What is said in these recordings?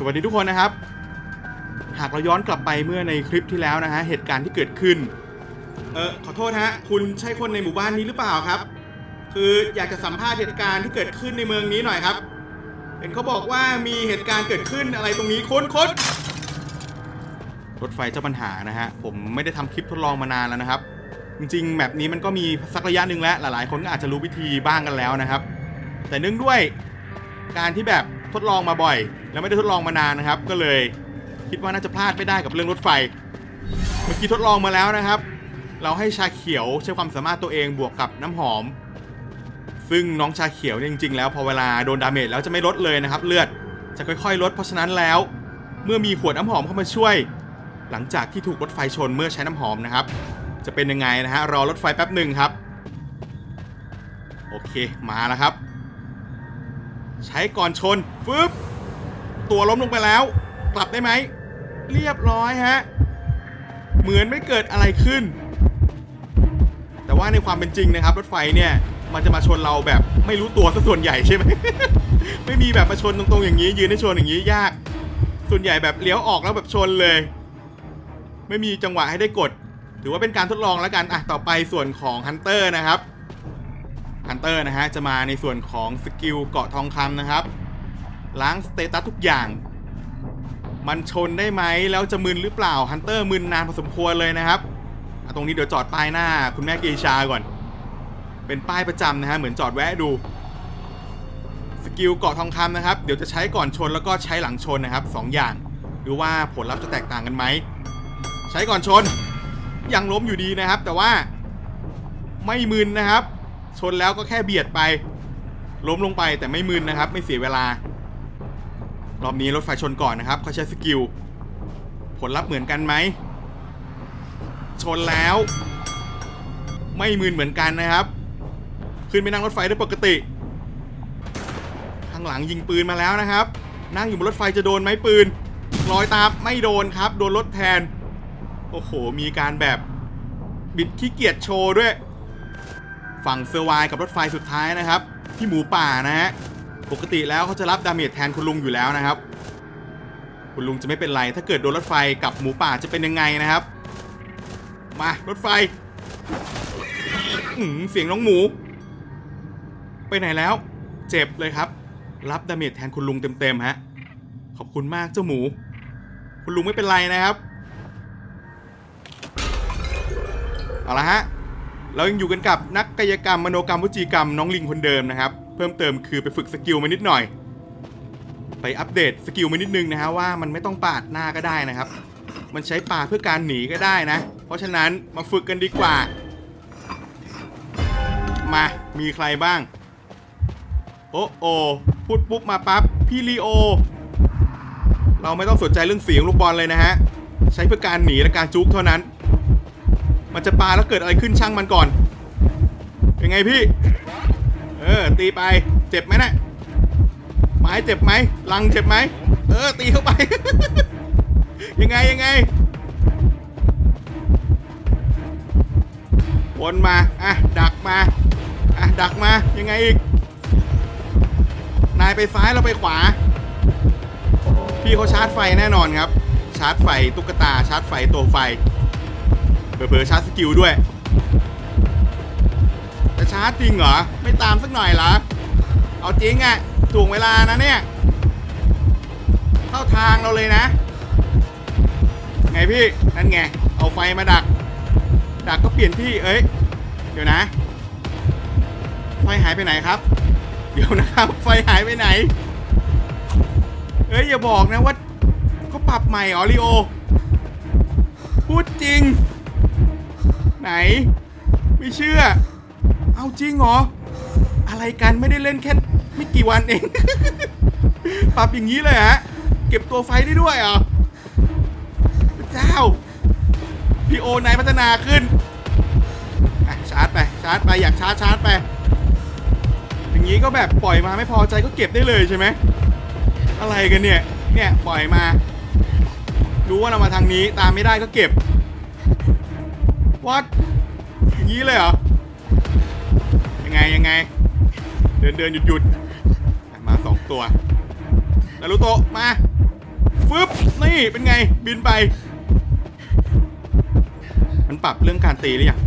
สวัสดีทุกคนนะครับ หากเราย้อนกลับไปเมื่อในคลิปที่แล้วนะฮะเหตุการณ์ที่เกิดขึ้น เออขอโทษฮะคุณใช่คนในหมู่บ้านนี้หรือเปล่าครับ คืออยากจะสัมภาษณ์เหตุการณ์ที่เกิดขึ้นในเมืองนี้หน่อยครับ เห็นเขาบอกว่ามีเหตุการณ์เกิดขึ้นอะไรตรงนี้ค้นค้นรถไฟเจ้าปัญหานะฮะผมไม่ได้ทำคลิปทดลองมานานแล้วนะครับ จริงๆแบบนี้มันก็มีสักระยะหนึ่งแล้วหลายๆ คนก็อาจจะรู้วิธีบ้างกันแล้วนะครับ แต่เนื่องด้วยการที่แบบ ทดลองมาบ่อย แล้วไม่ได้ทดลองมานานนะครับ ก็เลยคิดว่าน่าจะพลาดไม่ได้กับเรื่องรถไฟ เมื่อกี้ทดลองมาแล้วนะครับ เราให้ชาเขียวใช้ความสามารถตัวเองบวกกับน้ำหอม ซึ่งน้องชาเขียวเนี่ยจริงๆ แล้วพอเวลาโดนดาเมจแล้วจะไม่ลดเลยนะครับ เลือดจะค่อยๆ ลดเพราะฉะนั้นแล้ว เมื่อมีขวดน้ำหอมเข้ามาช่วย หลังจากที่ถูกรถไฟชนเมื่อใช้น้ำหอมนะครับ จะเป็นยังไงนะฮะรอรถไฟแป๊บหนึ่งครับ โอเคมาแล้วครับ ใช้ก่อนชนฟึบตัวล้มลงไปแล้ว กลับได้ไหม เรียบร้อยฮะ เหมือนไม่เกิดอะไรขึ้น แต่ว่าในความเป็นจริงนะครับ รถไฟเนี่ยมันจะมาชนเราแบบไม่รู้ตัวซะส่วนใหญ่ใช่ไหม ไม่มีแบบมาชนตรงๆอย่างนี้ ยืนให้ชนอย่างนี้ยาก ส่วนใหญ่แบบเลี้ยวออกแล้วแบบชนเลย ไม่มีจังหวะให้ได้กด ถือว่าเป็นการทดลองแล้วกันอะต่อไปส่วนของ hunter นะครับ hunter นะฮะจะมาในส่วนของ skill เกราะทองคำนะครับ ล้าง status ทุกอย่าง มันชนได้ไหมแล้วจะมึนหรือเปล่า hunter มึนนานพอสมควรเลยนะครับอะตรงนี้เดี๋ยวจอดป้ายหน้า คุณแม่เกอิชาก่อน เป็นป้ายประจำนะฮะเหมือนจอดแวะดู skill เกราะทองคำนะครับ เดี๋ยวจะใช้ก่อนชนแล้วก็ใช้หลังชนนะครับสองอย่าง ดูว่าผลลัพธ์จะแตกต่างกันไหม ใช้ก่อนชนยังล้มอยู่ดีนะครับ แต่ว่าไม่มึนนะครับ ชนแล้วก็แค่เบียดไป ล้มลงไปแต่ไม่มึนนะครับ ไม่เสียเวลารอบนี้รถไฟชนก่อนนะครับเขาใช้สกิลผลลัพธ์เหมือนกันไหมชนแล้ว ไม่มึนเหมือนกันนะครับ ขึ้นไปนั่งรถไฟได้ปกติข้างหลังยิงปืนมาแล้วนะครับ นั่งอยู่บนรถไฟจะโดนไหมปืนลอยตามไม่โดนครับ โดนรถแทน โอ้โห มีการแบบบิดขี้เกียจโชว์ด้วย ฝั่ง survivor กับรถไฟสุดท้ายนะครับ ที่หมูป่านะฮะปกติแล้วเขาจะรับ damage แทนคุณลุงอยู่แล้วนะครับ คุณลุงจะไม่เป็นไร ถ้าเกิดโดนรถไฟกับหมูป่าจะเป็นยังไงนะครับ มารถไฟอือเสียงน้องหมู ไปไหนแล้ว เจ็บเลยครับ รับ damage แทนคุณลุงเต็มๆฮะขอบคุณมากเจ้าหมู คุณลุงไม่เป็นไรนะครับ เอาละฮะ เรายังอยู่กันกับนักกายกรรมมโนกรรมวจีกรรมน้องลิงคนเดิมนะครับ เพิ่มเติมคือไปฝึก skill มานิดหน่อย ไปอัปเดต skill มานิดนึงนะฮะว่ามันไม่ต้องปาดหน้าก็ได้นะครับ มันใช้ปาดเพื่อการหนีก็ได้นะ เพราะฉะนั้นมาฝึกกันดีกว่า มามีใครบ้าง โอ้โอพูดปุ๊บมาปั๊บพี่ลีโอ เราไม่ต้องสนใจเรื่องเสียงลูกบอลเลยนะฮะ ใช้เพื่อการหนีและการจุกเท่านั้น มันจะปาแล้วเกิดอะไรขึ้นช่างมันก่อน เป็นไงพี่ เออ ตีไป เจ็บไหมนะ่ะไม้เจ็บไหม ลังเจ็บไหม เออ ตีเข้าไป ยังไงยังไง วนมา อะ ดักมา อะ ดักมา ยังไงอีก นายไปซ้ายเราไปขวา พี่เขาชาร์จไฟแน่นอนครับ ชาร์จไฟตุ๊กตา ชาร์จไฟตัวไฟ เบอชาร์จ skill ด้วยจะชาร์จจริงเหรอ ไม่ตามสักหน่อยเหรอ เอาจริงอะ่ะถ่วงเวลานะเนี่ย เข้าทางเราเลยนะ ไงพี่ นั่นไง เอาไฟมาดัก ดักก็เปลี่ยนที่ เอ้ย เดี๋ยวนะ ไฟหายไปไหนครับ เดี๋ยวนะครับ ไฟหายไปไหน เอ้ยอย่าบอกนะว่าเขาปรับใหม่ออริโอ พูดจริง ไหน ไม่เชื่อ เอาจริงเหรอ อะไรกันไม่ได้เล่นแค่ไม่กี่วันเอง ปรับอย่างนี้เลยฮะ เก็บตัวไฟได้ด้วยเหรอเจ้าพี่โอนายพัฒนาขึ้นชาร์จไปชาร์จไปอยากชาร์จชาร์จไป อย่างนี้ก็แบบปล่อยมาไม่พอใจก็เก็บได้เลยใช่ไหมอะไรกันเนี่ยเนี่ยปล่อยมา รู้ว่าเรามาทางนี้ตามไม่ได้ก็เก็บ วัดอย่างนี้เลยเหรอ ยังไงยังไง เดินเดินหยุดหยุดมาสองตัวนารุโตะมาฟึบนี่เป็นไงบินไป มันปรับเรื่องการตีหรือยัง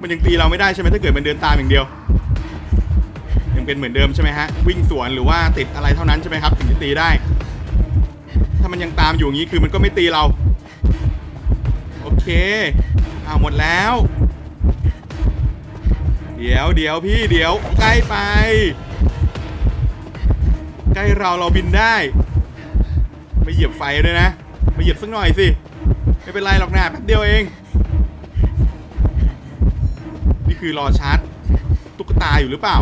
มันยังตีเราไม่ได้ใช่ไหมถ้าเกิดมันเดินตามอย่างเดียว ยังเป็นเหมือนเดิมใช่ไหมฮะ วิ่งสวนหรือว่าติดอะไรเท่านั้นใช่ไหมครับถึงจะตีได้ ถ้ามันยังตามอยู่อย่างนี้คือมันก็ไม่ตีเรา โอเค อ้าวหมดแล้ว เดี๋ยวเดี๋ยวพี่เดี๋ยวใกล้ไป ใกล้เราเราบินได้ ไม่เหยียบไฟด้วยนะมาเหยียบสักหน่อยสิ ไม่เป็นไรหรอกนะแป๊บเดียวเอง นี่คือรอชาร์จตุ๊กตาอยู่หรือเปล่า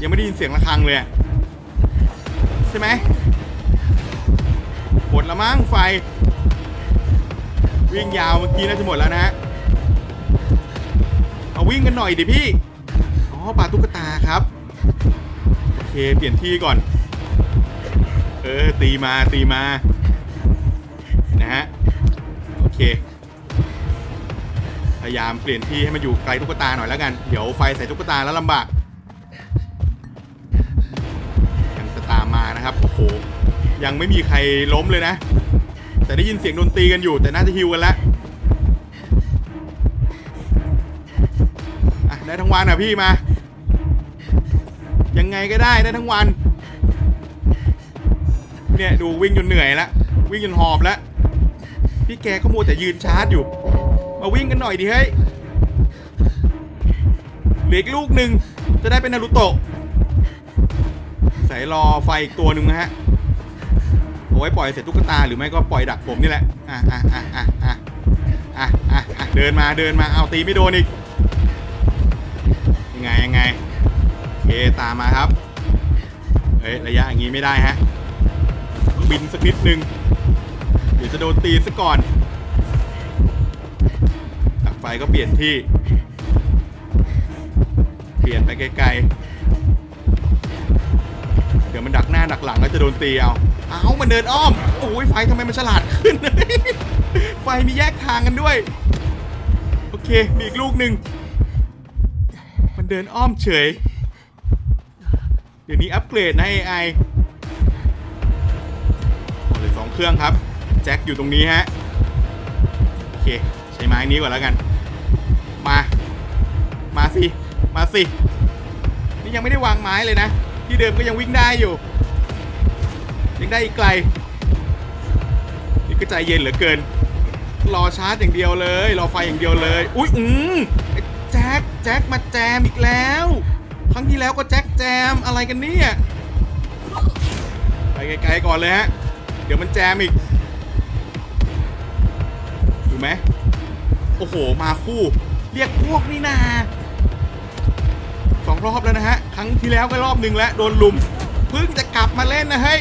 ยังไม่ได้ยินเสียงะระฆังเลยใช่ไหมหมดละมั้งไฟ วิ่งยาวเมื่อกี้น่าจะหมดแล้วนะฮะเอาวิ่งกันหน่อยดิพี่อ๋อปลาตุ๊กตาครับโอเคเปลี่ยนที่ก่อน เออตีมาตีมานะฮะโอเคพยายามเปลี่ยนที่ให้มันอยู่ไกลตุ๊กตาหน่อยแล้วกัน เดี๋ยวไฟใส่ตุ๊กตาแล้วลำบากยังจะตามมานะครับ โอ้โห ยังไม่มีใครล้มเลยนะ แต่ได้ยินเสียงดนตรีกันอยู่ แต่น่าจะฮิวกันแล้วอะได้ทั้งวันอะพี่มา ยังไงก็ได้ได้ทั้งวัน เนี่ยดูวิ่งจนเหนื่อยแล้ววิ่งจนหอบแล้วพี่แกก็มัวแต่ยืนชาร์จอยู่ มาวิ่งกันหน่อยดิเฮ้ยเหลืออีกลูกหนึ่งจะได้เป็นนารุโตะใส่รอไฟอีกตัวหนึ่งนะฮะ ไว้ปล่อยเสร็จตุ๊กตาหรือไม่ก็ปล่อยดักผมนี่แหละ อะอะอะอะอะอะอะอะเดินมาเดินมาเอาตีไม่โดนอีก ยังไงยังไงโอเคตามมาครับ เฮ้ยระยะอย่างงี้ไม่ได้ฮะ บินสักนิดนึง เดี๋ยวจะโดนตีซะก่อนดักไฟก็เปลี่ยนที่ เปลี่ยนไปไกลๆ เดี๋ยวมันดักหน้าดักหลังแล้วจะโดนตีเอา เอามันเดินอ้อม โอ้ยไฟทำไมมันฉลาดขึ้น ไฟมีแยกทางกันด้วย โอเค มีอีกลูกหนึ่ง มันเดินอ้อมเฉย เดี๋ยวนี้อัปเกรดนะ AI หมดเลยสองเครื่องครับ แจ็คอยู่ตรงนี้ฮะ โอเค ใช้ไม้นี้ก่อนแล้วกัน มา มาสิ มาสิ นี่ยังไม่ได้วางไม้เลยนะ ที่เดิมก็ยังวิ่งได้อยู่ ยังได้อีกไกลนี่ก็ใจเย็นเหลือเกิน รอชาร์จอย่างเดียวเลย รอไฟอย่างเดียวเลย อุ๊ยอืมไอ้แจ็คแจ็คมาแจมอีกแล้ว ครั้งที่แล้วก็แจ็คแจมอะไรกันเนี่ยไปไกลๆก่อนเลยฮะ เดี๋ยวมันแจมอีกถูกไหมโอ้โห มาคู่ เรียกพวกนี่นาสองรอบแล้วนะฮะ ครั้งที่แล้วก็รอบหนึ่งแล้ว โดนลุม เพิ่งจะกลับมาเล่นนะเฮ้ย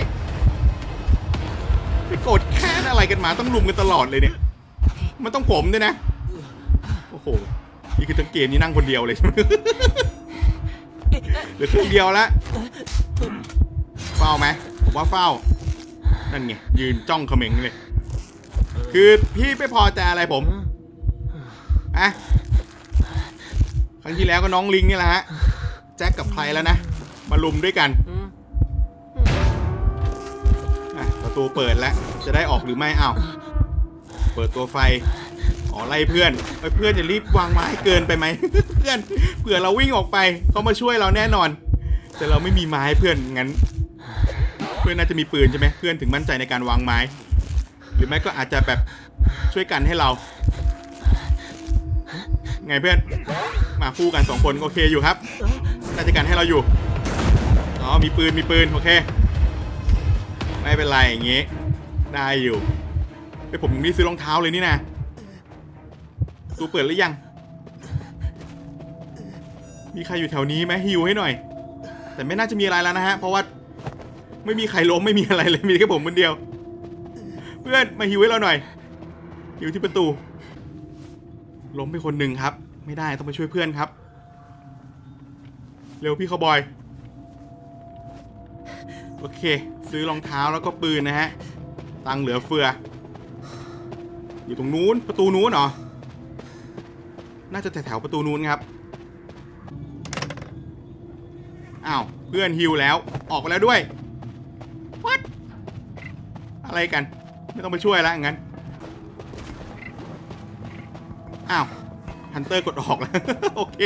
ไปโกรธแค้นอะไรกันมาต้องลุมกันตลอดเลยเนี่ย มันต้องผมด้วยนะ โอ้โห นี่คือทั้งเกมนี่นั่งคนเดียวเลยใช่ไหมเหลือครึ่งเดียวละเฝ้าไหมผมว่าเฝ้า นั่นไงยืนจ้องเขม็งเลย คือพี่ไม่พอใจอะไรผมอะครั้งที่แล้วก็น้องลิงนี่แหละฮะ แจ็คกับใครแล้วนะ มาลุมด้วยกัน ประตูเปิดแล้ว จะได้ออกหรือไม่อ้าวเปิดตัวไฟอ๋อไล่เพื่อนเอ้เพื่อนจะรีบวางไม้เกินไปไหมเพื่อนเผื่อเราวิ่งออกไปเขามาช่วยเราแน่นอน แต่เราไม่มีไม้เพื่อนงั้น เพื่อนน่าจะมีปืนใช่ไหมเพื่อนถึงมั่นใจในการวางไม้ หรือไม่ก็อาจจะแบบช่วยกันให้เรา ไงเพื่อนมาคู่กันสองคนโอเคอยู่ครับน่าจะกันให้เราอยู่อ๋อมีปืนมีปืนโอเค ไม่เป็นไรอย่างงี้ ได้อยู่ไปผมยังไม่ซื้อรองเท้าเลยนี่นะประตูเปิดหรือยัง มีใครอยู่แถวนี้ไหมฮิวให้หน่อย แต่ไม่น่าจะมีอะไรแล้วนะฮะ เพราะว่าไม่มีใครล้มไม่มีอะไรเลยมีแค่ผมคนเดียว เพื่อนมาฮิวให้เราหน่อยฮิวที่ประตู ล้มไปคนหนึ่งครับ ไม่ได้ต้องไปช่วยเพื่อนครับ เร็วพี่ขาบอย โอเค ซื้อรองเท้าแล้วก็ปืนนะฮะ ตังเหลือเฟือ อยู่ตรงนู้นประตูนู้นเหรอ น่าจะแถวๆประตูนู้นครับ อ้าวเพื่อนฮิวแล้วออกไปแล้วด้วย What อะไรกัน ไม่ต้องไปช่วยแล้วงั้น อ้าวฮันเตอร์กดออกแล้ว โอเค